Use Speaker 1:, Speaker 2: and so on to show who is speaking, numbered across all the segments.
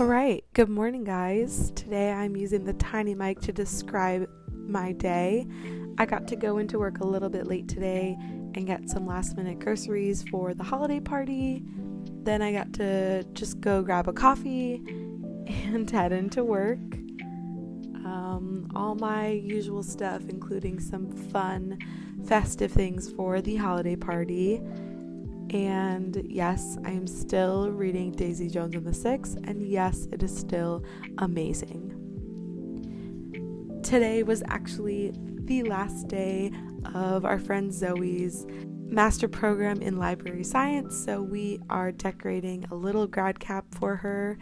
Speaker 1: All right, good morning, guys. Today I'm using the tiny mic to describe my day. I got to go into work a little bit late today and get some last minute groceries for the holiday party. Then I got to just go grab a coffee and head into work. Um, all my usual stuff, including some fun, festive things for the holiday party. And yes, I am still reading Daisy Jones and the Six, and yes, it is still amazing. Today was actually the last day of our friend Zoe's master program in library science, so we are decorating a little grad cap for her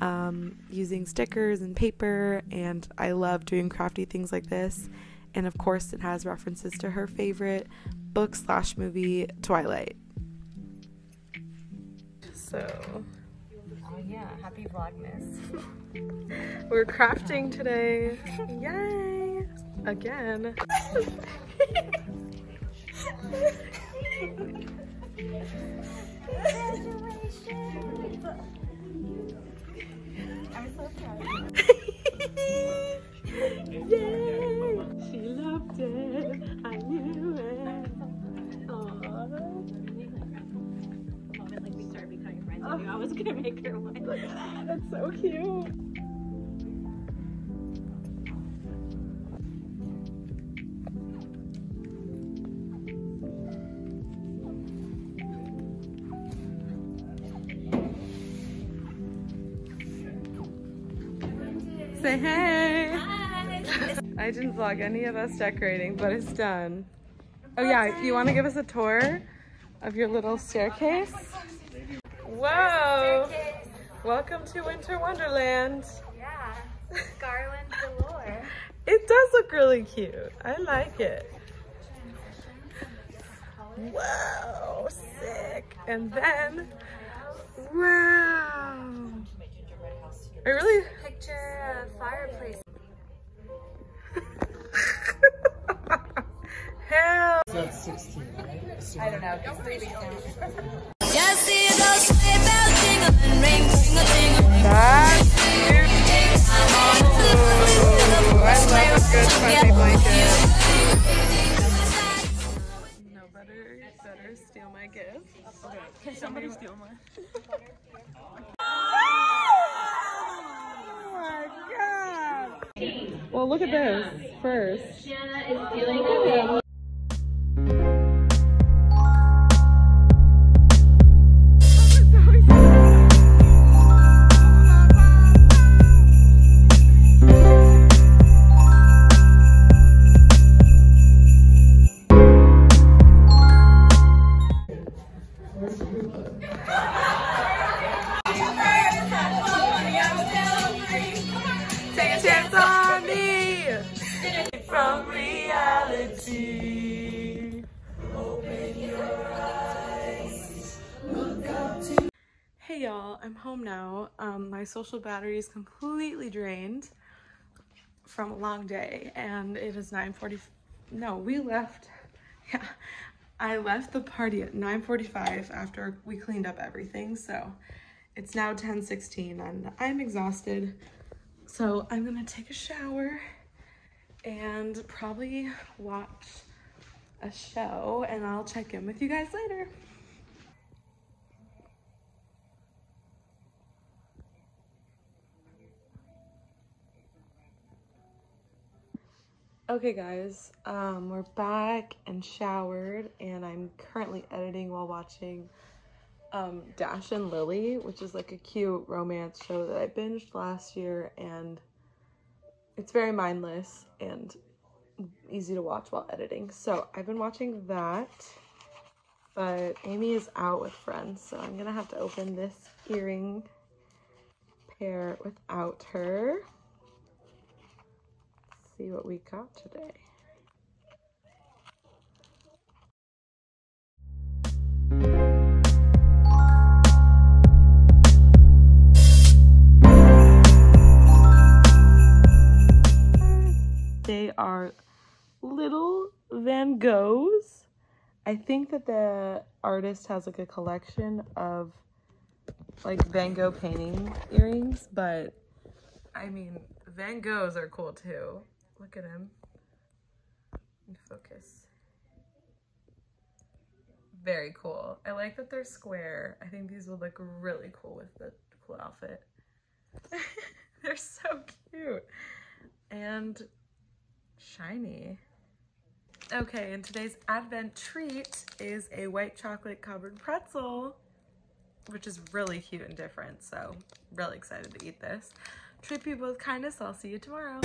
Speaker 1: um, using stickers and paper, and I love doing crafty things like this. And of course, it has references to her favorite book slash movie, Twilight. So,
Speaker 2: Oh yeah, happy Vlogmas.
Speaker 1: we're crafting today. Yay! Again.
Speaker 2: I'm so proud.
Speaker 1: Yay! I knew
Speaker 2: I was gonna make her one.
Speaker 1: Look at that. That's so cute. Say hey. Hi. I didn't vlog any of us decorating, but it's done. Oh yeah, you want to give us a tour of your little staircase? Whoa! Welcome to Winter Wonderland.
Speaker 2: Yeah, garland galore.
Speaker 1: It does look really cute. I like it. Wow, sick. And then, wow. I really,
Speaker 2: Picture a fireplace.
Speaker 1: hell.
Speaker 3: That's 16, right?
Speaker 2: I don't know.
Speaker 1: No better, better steal my gift. Can somebody steal oh! Well, look at this first. Take a I'm home now. Um, my social battery is completely drained from a long day, and it is 9:40. No, we left. Yeah, I left the party at 9:45 after we cleaned up everything. So it's now 10:16, and I'm exhausted. So I'm gonna take a shower and probably watch a show and I'll check in with you guys later. Okay guys, um, we're back and showered and I'm currently editing while watching um, Dash and Lily, which is like a cute romance show that I binged last year, and it's very mindless and easy to watch while editing. So I've been watching that, but Amy is out with friends, so I'm gonna have to open this earring pair without her. See what we got today. They are little Van Goghs. I think that the artist has like a collection of like Van Gogh painting earrings, but I mean, Van Goghs are cool too. Look at him. And focus. Very cool. I like that they're square. I think these would look really cool with the cool outfit. they're so cute. And shiny. Okay, and today's advent treat is a white chocolate covered pretzel, which is really cute and different. So really excited to eat this. Treat people with kindness. I'll see you tomorrow.